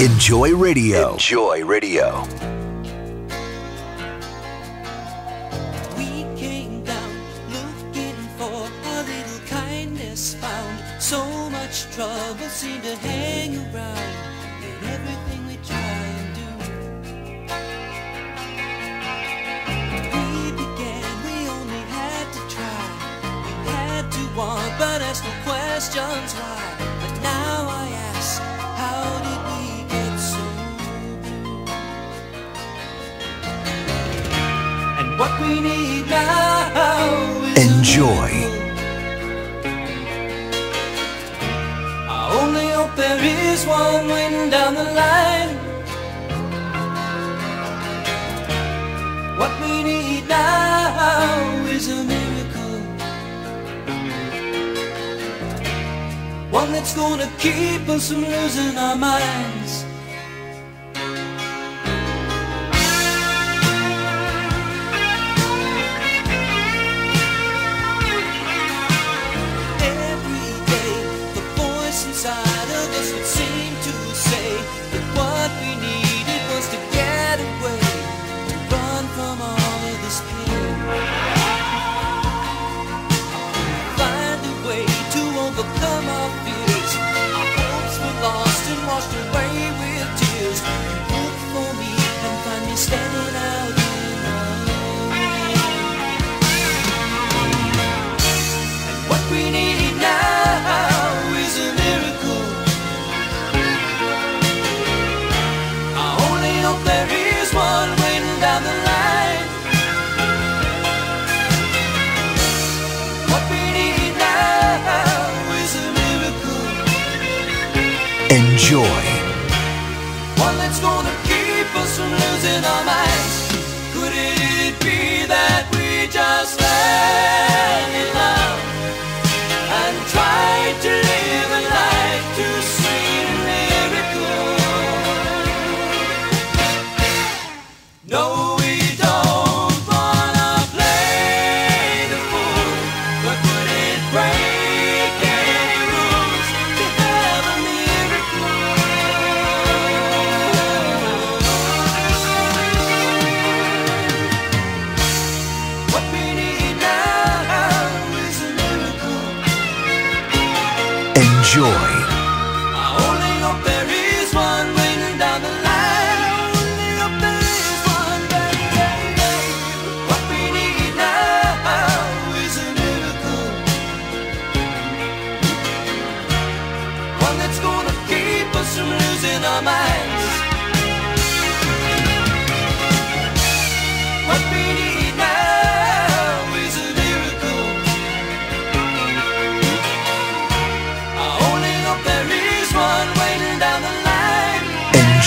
N-JOY radio. N-JOY radio. trouble to hang around in everything we try and do. We began, we only had to try. We had to want, but no questions why. But now I ask. What we need now Enjoy. I only hope there is one win down the line. What we need now is a miracle. One that's gonna keep us from losing our minds. joy. One that's gonna keep us alive. joy.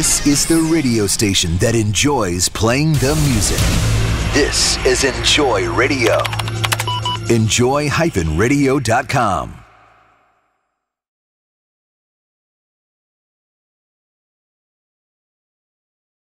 This is the radio station that enjoys playing the music. This is N-JOY Radio. njoy-radio.com.